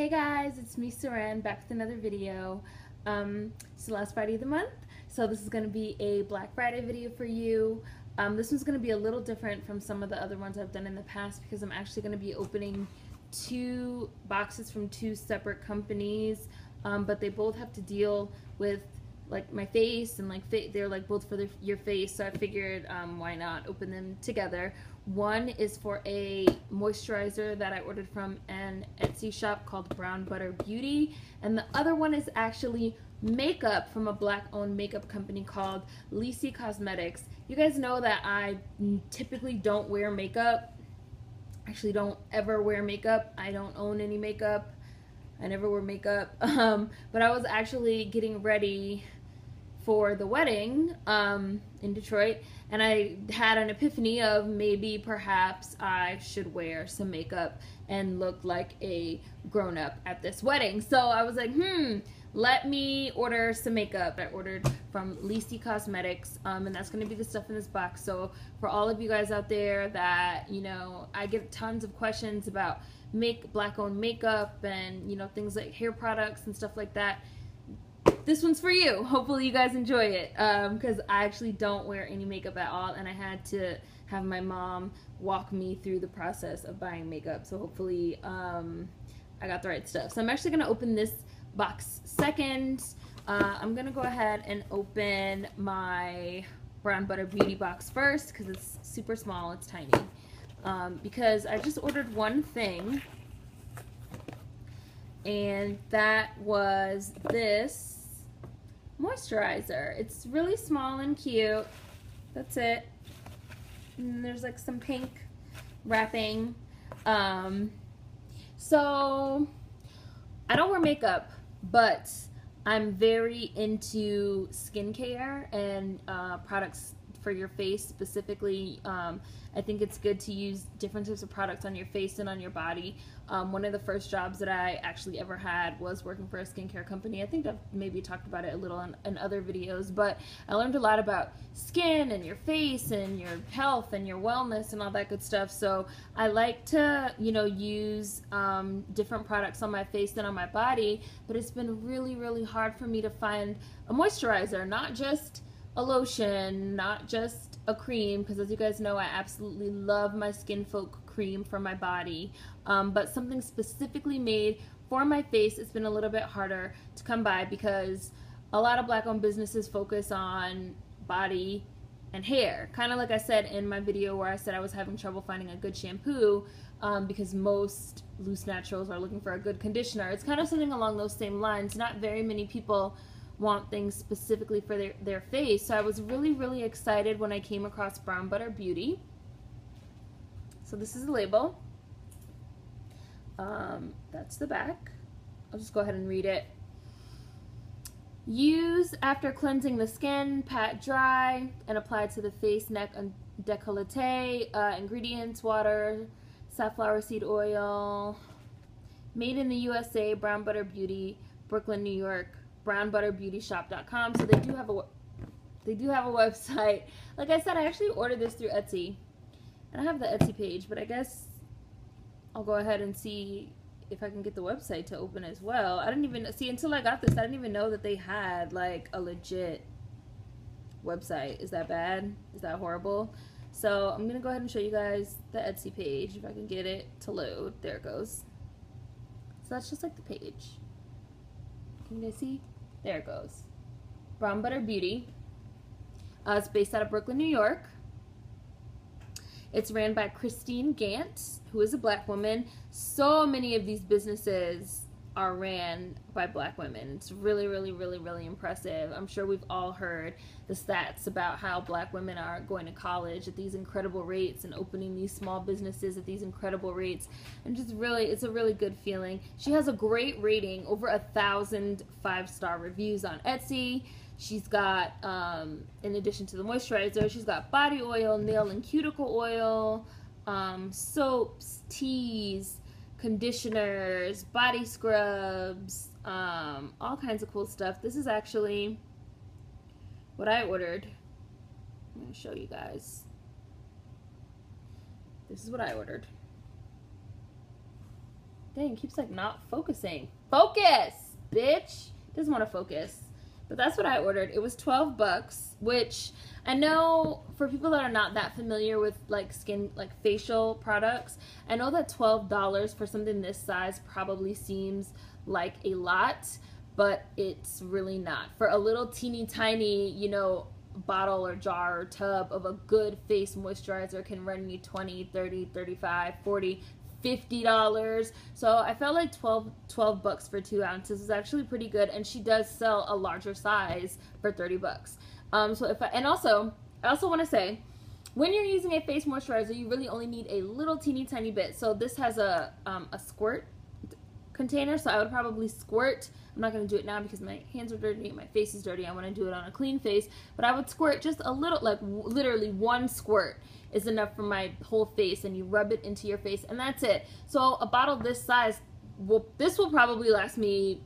Hey guys, it's me Saran back with another video. Um, it's the last Friday of the month, so this is going to be a Black Friday video for you. Um, this one's going to be a little different from some of the other ones I've done in the past because I'm actually going to be opening two boxes from two separate companies, um, but they both have to deal with like my face and like they're like both for the, your face so I figured um, why not open them together one is for a moisturizer that I ordered from an Etsy shop called Brown Butter Beauty. And the other one is actually makeup from a black owned makeup company called Lisi Cosmetics. You guys know that I typically don't wear makeup. Actually don't ever wear makeup. I don't own any makeup. I never wear makeup. Um, but I was actually getting ready for the wedding um, in Detroit, and I had an epiphany of maybe perhaps I should wear some makeup and look like a grown up at this wedding. So I was like, hmm, let me order some makeup. I ordered from Lisi Cosmetics, um, and that's going to be the stuff in this box. So for all of you guys out there that, you know, I get tons of questions about make black owned makeup and, you know, things like hair products and stuff like that this one's for you. Hopefully you guys enjoy it because um, I actually don't wear any makeup at all and I had to have my mom walk me through the process of buying makeup. So hopefully um, I got the right stuff. So I'm actually going to open this box second. Uh, I'm going to go ahead and open my Brown Butter Beauty box first because it's super small. It's tiny. Um, because I just ordered one thing and that was this moisturizer. It's really small and cute. That's it. And there's like some pink wrapping. Um, so I don't wear makeup, but I'm very into skincare and uh, products for your face specifically. Um, I think it's good to use different types of products on your face and on your body. Um, one of the first jobs that I actually ever had was working for a skincare company. I think I've maybe talked about it a little in, in other videos, but I learned a lot about skin and your face and your health and your wellness and all that good stuff. So I like to, you know, use um, different products on my face than on my body, but it's been really, really hard for me to find a moisturizer, not just a lotion, not just a cream, because as you guys know, I absolutely love my Skin Folk cream for my body, um, but something specifically made for my face, it's been a little bit harder to come by because a lot of black owned businesses focus on body and hair. Kind of like I said in my video where I said I was having trouble finding a good shampoo um, because most loose naturals are looking for a good conditioner. It's kind of something along those same lines. Not very many people want things specifically for their, their face. So I was really, really excited when I came across Brown Butter Beauty. So this is the label. Um, that's the back. I'll just go ahead and read it. Use after cleansing the skin, pat dry, and apply to the face, neck, and decollete. Uh, ingredients, water, safflower seed oil. Made in the USA, Brown Butter Beauty, Brooklyn, New York brownbutterbeautyshop.com. So they do have a they do have a website. Like I said, I actually ordered this through Etsy. And I have the Etsy page, but I guess I'll go ahead and see if I can get the website to open as well. I didn't even see until I got this. I didn't even know that they had like a legit website. Is that bad? Is that horrible? So I'm gonna go ahead and show you guys the Etsy page if I can get it to load. There it goes. So that's just like the page. Can you guys see? There it goes. Brown Butter Beauty. Uh, it's based out of Brooklyn, New York. It's ran by Christine Gant, who is a black woman. So many of these businesses are ran by black women. It's really, really, really, really impressive. I'm sure we've all heard the stats about how black women are going to college at these incredible rates and opening these small businesses at these incredible rates. And just really, it's a really good feeling. She has a great rating, over a thousand five-star reviews on Etsy. She's got, um, in addition to the moisturizer, she's got body oil, nail and cuticle oil, um, soaps, teas, conditioners, body scrubs, um, all kinds of cool stuff. This is actually what I ordered. I'm going to show you guys. This is what I ordered. Dang, keeps like not focusing. Focus, bitch. Doesn't want to focus. But that's what I ordered. It was 12 bucks, which I know for people that are not that familiar with like skin, like facial products, I know that $12 for something this size probably seems like a lot, but it's really not. For a little teeny tiny, you know, bottle or jar or tub of a good face moisturizer can run you 20, 30, 35, 40, $50. So I felt like 12, 12 bucks for two ounces is actually pretty good. And she does sell a larger size for 30 bucks. Um, so if I, and also, I also want to say, when you're using a face moisturizer, you really only need a little teeny tiny bit. So this has a, um, a squirt container, so I would probably squirt. I'm not going to do it now because my hands are dirty, my face is dirty. I want to do it on a clean face, but I would squirt just a little, like literally one squirt is enough for my whole face and you rub it into your face and that's it. So a bottle this size, will this will probably last me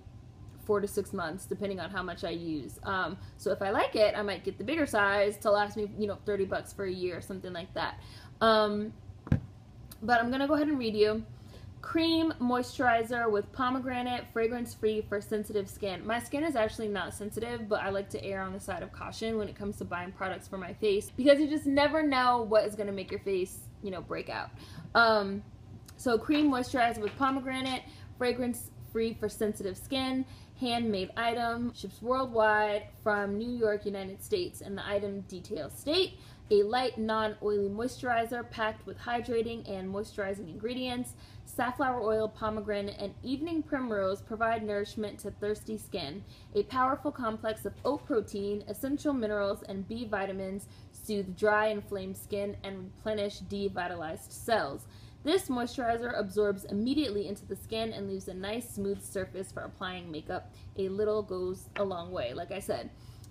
four to six months depending on how much I use. Um, so if I like it, I might get the bigger size to last me, you know, 30 bucks for a year or something like that. Um, but I'm going to go ahead and read you cream moisturizer with pomegranate fragrance free for sensitive skin. My skin is actually not sensitive but i like to err on the side of caution when it comes to buying products for my face because you just never know what is going to make your face you know break out. Um, so cream moisturizer with pomegranate fragrance free for sensitive skin handmade item ships worldwide from new york united states and the item details state a light non-oily moisturizer packed with hydrating and moisturizing ingredients safflower oil, pomegranate, and evening primrose provide nourishment to thirsty skin. A powerful complex of oat protein, essential minerals, and B vitamins soothe dry, inflamed skin and replenish devitalized cells. This moisturizer absorbs immediately into the skin and leaves a nice smooth surface for applying makeup. A little goes a long way, like I said.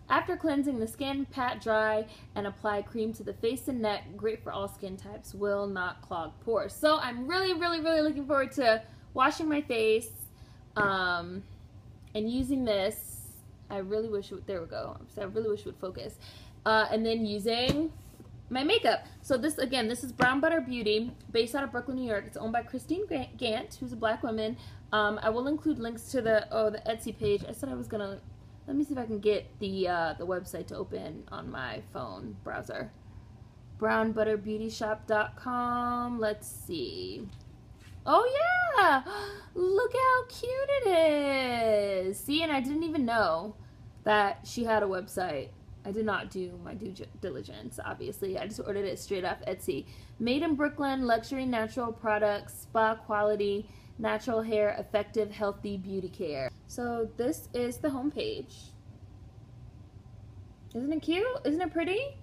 After cleansing the skin, pat dry and apply cream to the face and neck. Great for all skin types, will not clog pores. So I'm really, really, really looking forward to washing my face um, and using this. I really wish, it would, there we go. I really wish it would focus. Uh, and then using my makeup. So this, again, this is Brown Butter Beauty, based out of Brooklyn, New York. It's owned by Christine Gant, who's a black woman. Um, I will include links to the, oh, the Etsy page. I said I was going to let me see if I can get the uh, the website to open on my phone browser. Brownbutterbeautyshop.com. Let's see. Oh yeah! Look how cute it is. See, and I didn't even know that she had a website. I did not do my due diligence, obviously. I just ordered it straight off Etsy. Made in Brooklyn, luxury natural products, spa quality, natural hair, effective, healthy beauty care. So this is the homepage. Isn't it cute? Isn't it pretty?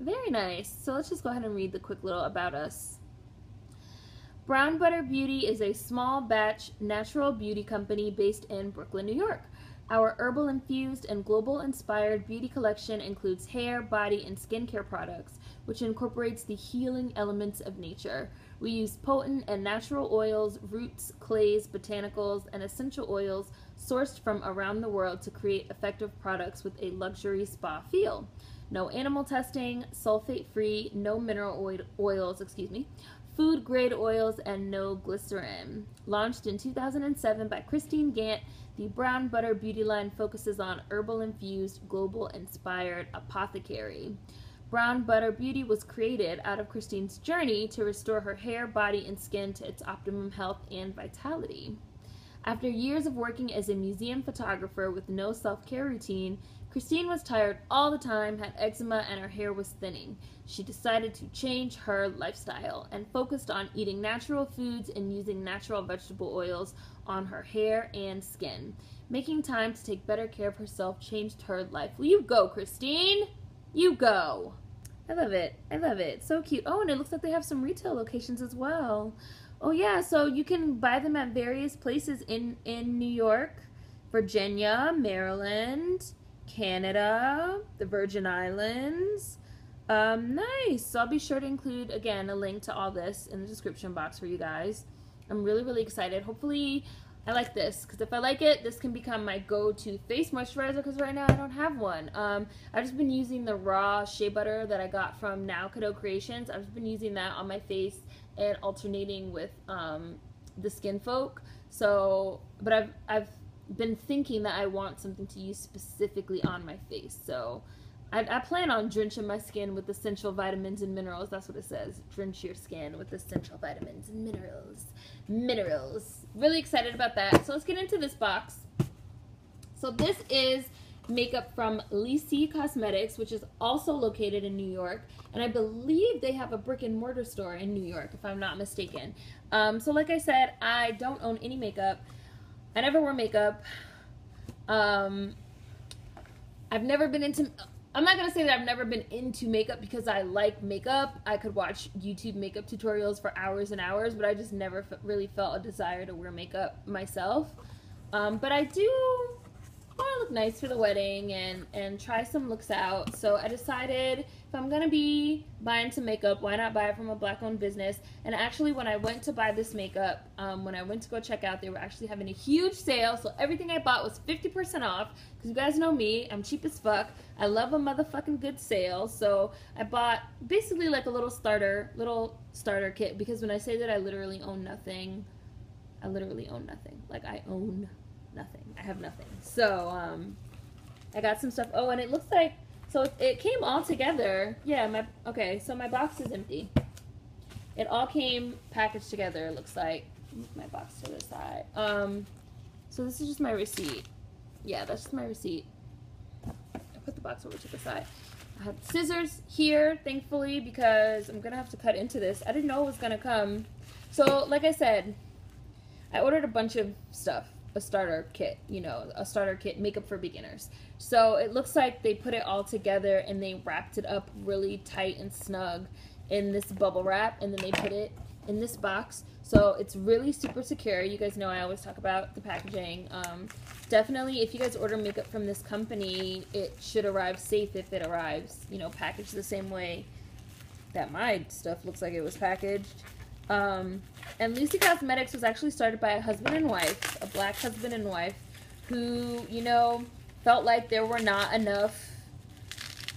Very nice. So let's just go ahead and read the quick little about us. Brown Butter Beauty is a small batch natural beauty company based in Brooklyn, New York. Our herbal infused and global inspired beauty collection includes hair, body, and skincare products, which incorporates the healing elements of nature. We use potent and natural oils, roots, clays, botanicals, and essential oils sourced from around the world to create effective products with a luxury spa feel. No animal testing, sulfate free, no mineral oil, oils, excuse me, food grade oils, and no glycerin. Launched in 2007 by Christine Gant, the Brown Butter Beauty line focuses on herbal infused, global inspired apothecary. Brown Butter Beauty was created out of Christine's journey to restore her hair, body, and skin to its optimum health and vitality. After years of working as a museum photographer with no self care routine, Christine was tired all the time, had eczema, and her hair was thinning. She decided to change her lifestyle and focused on eating natural foods and using natural vegetable oils on her hair and skin. Making time to take better care of herself changed her life. Will you go, Christine? You go. I love it. I love it. So cute. Oh, and it looks like they have some retail locations as well. Oh yeah, so you can buy them at various places in in New York, Virginia, Maryland, Canada, the Virgin Islands. Um, nice. So I'll be sure to include again a link to all this in the description box for you guys. I'm really really excited. Hopefully I like this because if I like it, this can become my go-to face moisturizer because right now I don't have one. Um, I've just been using the raw shea butter that I got from Now Cadeau Creations. I've just been using that on my face and alternating with um, the skin folk. So, but I've I've been thinking that I want something to use specifically on my face. So, I, I plan on drenching my skin with essential vitamins and minerals. That's what it says. Drench your skin with essential vitamins and minerals. Minerals. Really excited about that. So let's get into this box. So this is makeup from Lisi Cosmetics, which is also located in New York. And I believe they have a brick and mortar store in New York, if I'm not mistaken. Um, so like I said, I don't own any makeup. I never wear makeup. Um, I've never been into I'm not gonna say that I've never been into makeup because I like makeup. I could watch YouTube makeup tutorials for hours and hours, but I just never really felt a desire to wear makeup myself. Um, but I do want to look nice for the wedding and and try some looks out. So I decided if I'm gonna be buying some makeup, why not buy it from a black-owned business? And actually, when I went to buy this makeup, um, when I went to go check out, they were actually having a huge sale. So everything I bought was 50% off. Because you guys know me, I'm cheap as fuck. I love a motherfucking good sale. So I bought basically like a little starter, little starter kit. Because when I say that I literally own nothing, I literally own nothing. Like I own nothing. I have nothing. So um, I got some stuff. Oh, and it looks like so it came all together. Yeah, my okay, so my box is empty. It all came packaged together, it looks like. Move my box to the side. Um so this is just my receipt. Yeah, that's just my receipt. I put the box over to the side. I have scissors here, thankfully, because I'm gonna have to cut into this. I didn't know it was gonna come. So, like I said, I ordered a bunch of stuff a starter kit, you know, a starter kit makeup for beginners. So it looks like they put it all together and they wrapped it up really tight and snug in this bubble wrap and then they put it in this box. So it's really super secure. You guys know I always talk about the packaging. Um, definitely, if you guys order makeup from this company, it should arrive safe if it arrives, you know, packaged the same way that my stuff looks like it was packaged. Um, and Lisi Cosmetics was actually started by a husband and wife, a black husband and wife, who, you know, felt like there were not enough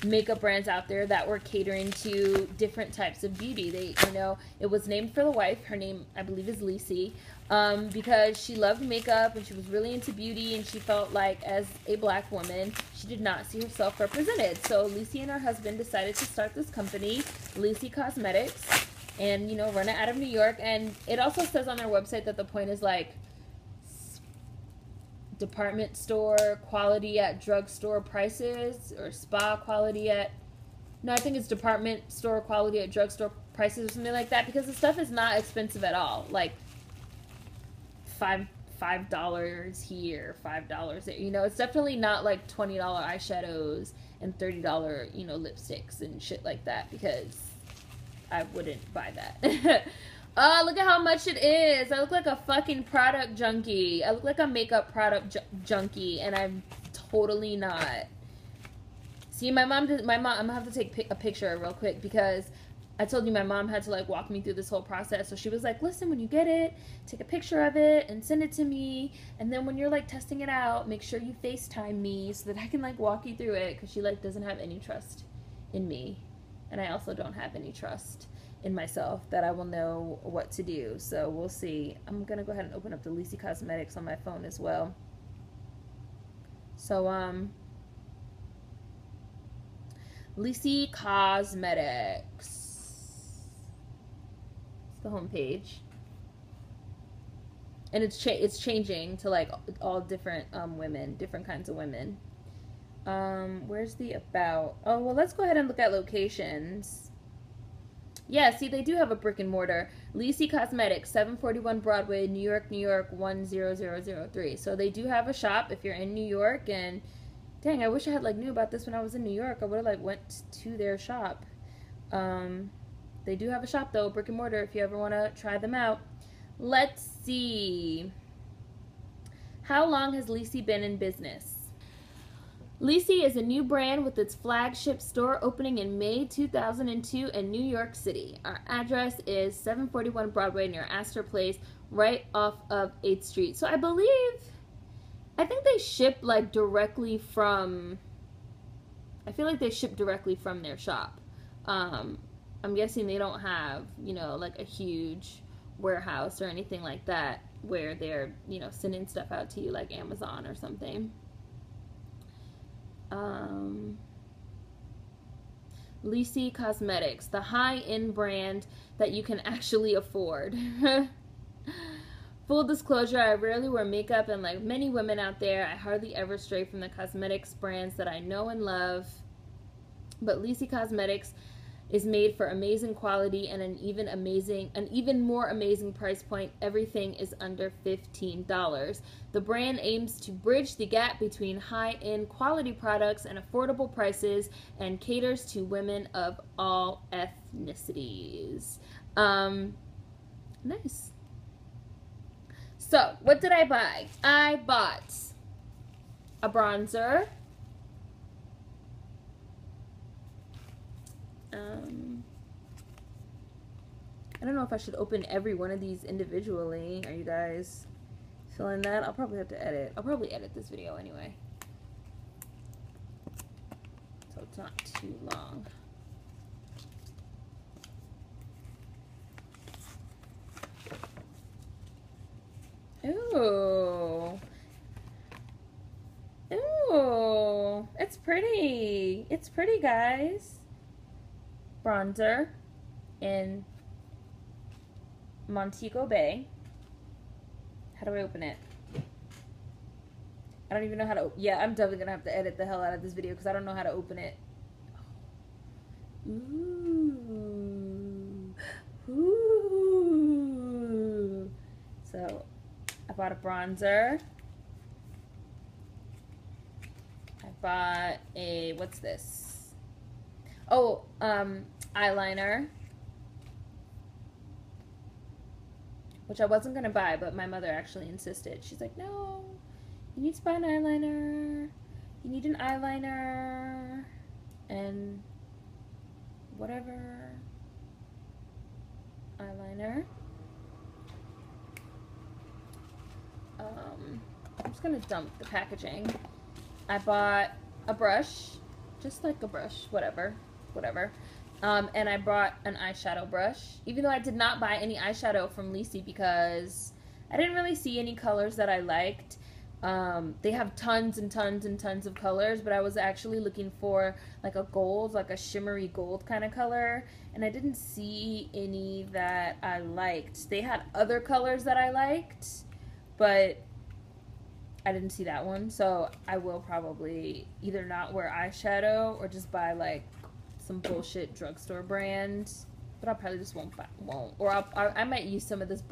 makeup brands out there that were catering to different types of beauty. They, you know, it was named for the wife. Her name, I believe, is Lisi, um, because she loved makeup and she was really into beauty, and she felt like as a black woman, she did not see herself represented. So Lisi and her husband decided to start this company, Lisi Cosmetics and you know run it out of New York. And it also says on their website that the point is like department store quality at drugstore prices or spa quality at no, I think it's department store quality at drugstore prices or something like that because the stuff is not expensive at all. Like five five dollars here, five dollars there. You know, it's definitely not like twenty dollar eyeshadows and thirty dollar you know lipsticks and shit like that because I wouldn't buy that. oh, look at how much it is. I look like a fucking product junkie. I look like a makeup product ju junkie, and I'm totally not. See, my mom my mom, I'm gonna have to take a picture real quick because I told you my mom had to like walk me through this whole process. So she was like, listen, when you get it, take a picture of it and send it to me. And then when you're like testing it out, make sure you FaceTime me so that I can like walk you through it because she like doesn't have any trust in me and I also don't have any trust in myself that I will know what to do. So we'll see. I'm gonna go ahead and open up the Lisi Cosmetics on my phone as well. So um, Lisi Cosmetics. It's the homepage. And it's cha it's changing to like all different um, women, different kinds of women. Um, where's the about? Oh, well, let's go ahead and look at locations. Yeah, see, they do have a brick and mortar. Lisi Cosmetics, 741 Broadway, New York, New York, 10003. So they do have a shop if you're in New York. And dang, I wish I had like knew about this when I was in New York. I would have like went to their shop. Um, they do have a shop though, brick and mortar, if you ever want to try them out. Let's see. How long has Lisi been in business? Lisi is a new brand with its flagship store opening in May 2002 in New York City. Our address is 741 Broadway near Astor Place, right off of 8th Street. So I believe, I think they ship like directly from, I feel like they ship directly from their shop. Um, I'm guessing they don't have, you know, like a huge warehouse or anything like that where they're, you know, sending stuff out to you like Amazon or something. Um, Lisi Cosmetics, the high-end brand that you can actually afford. Full disclosure, I rarely wear makeup and like many women out there, I hardly ever stray from the cosmetics brands that I know and love. But Lisi Cosmetics is made for amazing quality and an even amazing an even more amazing price point. Everything is under $15. The brand aims to bridge the gap between high-end quality products and affordable prices and caters to women of all ethnicities. Um nice. So, what did I buy? I bought a bronzer Um, I don't know if I should open every one of these individually. Are you guys feeling that? I'll probably have to edit. I'll probably edit this video anyway. So it's not too long. Ooh. Ooh. It's pretty. It's pretty, guys bronzer in Montego Bay. How do I open it? I don't even know how to. Yeah, I'm definitely gonna have to edit the hell out of this video because I don't know how to open it. Ooh, ooh. So, I bought a bronzer. I bought a what's this? Oh, um, eyeliner. Which I wasn't going to buy, but my mother actually insisted. She's like, no, you need to buy an eyeliner. You need an eyeliner. And whatever. Eyeliner. Um, I'm just going to dump the packaging. I bought a brush. Just like a brush, whatever whatever. Um, and I brought an eyeshadow brush, even though I did not buy any eyeshadow from Lisi because I didn't really see any colors that I liked. Um, they have tons and tons and tons of colors, but I was actually looking for like a gold, like a shimmery gold kind of color, and I didn't see any that I liked. They had other colors that I liked, but I didn't see that one, so I will probably either not wear eyeshadow or just buy like some bullshit drugstore brand, but I probably just won't won't. Or I'll, I, I might use some of this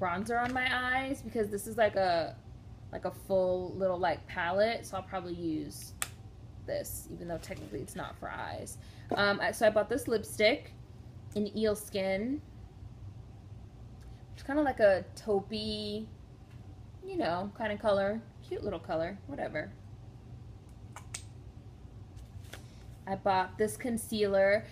bronzer on my eyes because this is like a like a full little like palette, so I'll probably use this, even though technically it's not for eyes. Um, so I bought this lipstick in eel skin. It's kind of like a taupey, you know, kind of color. Cute little color, whatever. I bought this concealer.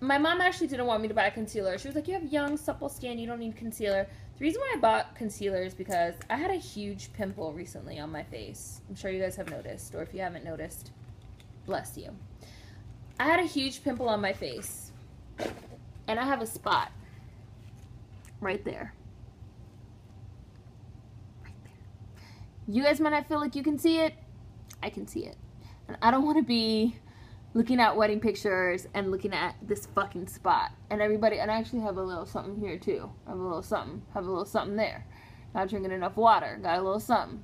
My mom actually didn't want me to buy a concealer. She was like, you have young, supple skin. You don't need concealer. The reason why I bought concealer is because I had a huge pimple recently on my face. I'm sure you guys have noticed, or if you haven't noticed, bless you. I had a huge pimple on my face, and I have a spot right there. Right there. You guys might not feel like you can see it. I can see it. And I don't want to be looking at wedding pictures and looking at this fucking spot. And everybody, and I actually have a little something here too. I have a little something, have a little something there. Not drinking enough water, got a little something.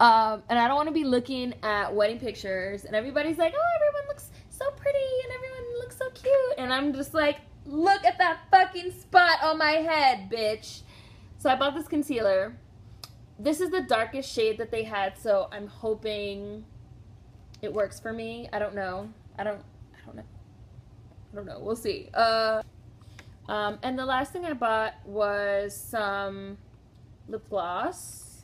Um, and I don't want to be looking at wedding pictures and everybody's like, oh, everyone looks so pretty and everyone looks so cute. And I'm just like, look at that fucking spot on my head, bitch. So I bought this concealer. This is the darkest shade that they had, so I'm hoping it works for me. I don't know. I don't, I don't know. I don't know. We'll see. Uh, um, and the last thing I bought was some lip gloss.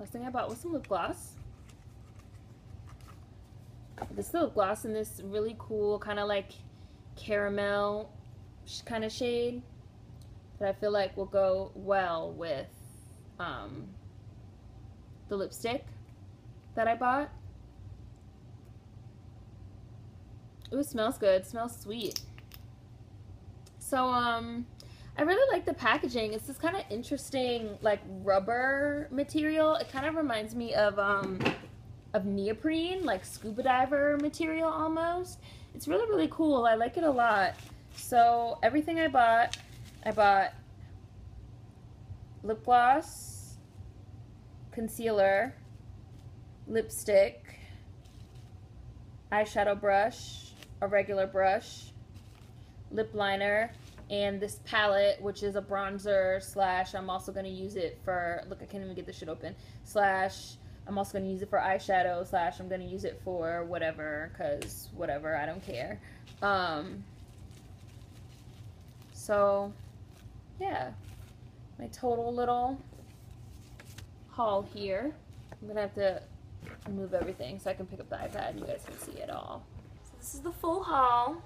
Last thing I bought was some lip gloss. This lip gloss in this really cool kind of like caramel kind of shade that I feel like will go well with um, the lipstick that I bought. Ooh, smells good. Smells sweet. So, um, I really like the packaging. It's this kind of interesting, like, rubber material. It kind of reminds me of, um, of neoprene, like scuba diver material almost. It's really, really cool. I like it a lot. So, everything I bought, I bought lip gloss, concealer, lipstick, eyeshadow brush, a regular brush, lip liner, and this palette, which is a bronzer slash, I'm also going to use it for, look, I can't even get this shit open, slash, I'm also going to use it for eyeshadow, slash, I'm going to use it for whatever, because whatever, I don't care. Um, so, yeah, my total little haul here. I'm going to have to move everything so I can pick up the iPad and you guys can see it all. So this is the full haul.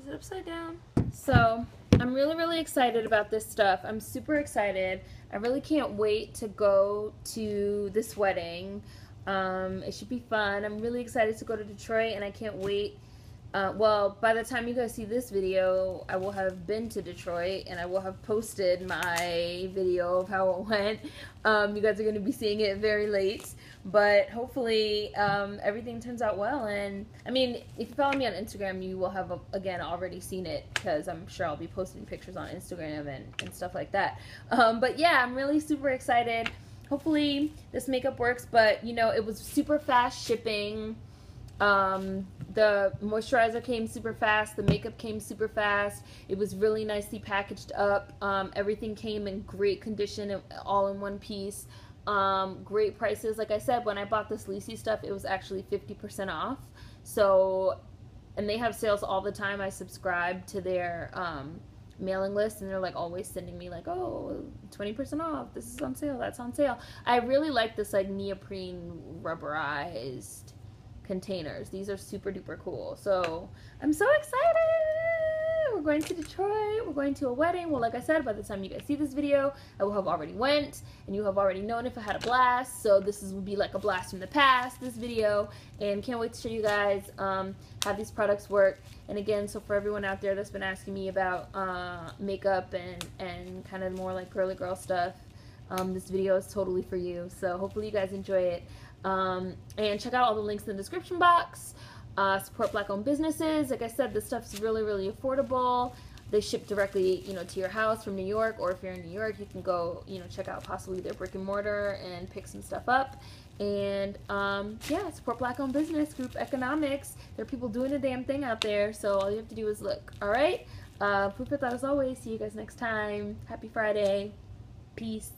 Is it upside down? So I'm really, really excited about this stuff. I'm super excited. I really can't wait to go to this wedding. Um, it should be fun. I'm really excited to go to Detroit and I can't wait uh, well, by the time you guys see this video, I will have been to Detroit and I will have posted my video of how it went. Um, you guys are going to be seeing it very late, but hopefully um, everything turns out well. And I mean, if you follow me on Instagram, you will have, again, already seen it because I'm sure I'll be posting pictures on Instagram and, and stuff like that. Um, but yeah, I'm really super excited. Hopefully this makeup works, but you know, it was super fast shipping. Um, the moisturizer came super fast. The makeup came super fast. It was really nicely packaged up. Um, everything came in great condition, all in one piece. Um, great prices. Like I said, when I bought this Lisi stuff, it was actually 50% off. So, and they have sales all the time. I subscribe to their um, mailing list and they're like always sending me like, oh, 20% off. This is on sale. That's on sale. I really like this like neoprene rubberized containers. These are super duper cool. So I'm so excited. We're going to Detroit. We're going to a wedding. Well, like I said, by the time you guys see this video, I will have already went and you have already known if I had a blast. So this is, will be like a blast from the past, this video. And can't wait to show you guys um, how these products work. And again, so for everyone out there that's been asking me about uh, makeup and, and kind of more like girly girl stuff, um, this video is totally for you. So hopefully you guys enjoy it. Um, and check out all the links in the description box. Uh, support black-owned businesses. Like I said, this stuff's really, really affordable. They ship directly, you know, to your house from New York, or if you're in New York, you can go, you know, check out possibly their brick and mortar and pick some stuff up. And um, yeah, support black-owned business, group economics. There are people doing a damn thing out there, so all you have to do is look. All right. Uh, food for thought as always. See you guys next time. Happy Friday. Peace.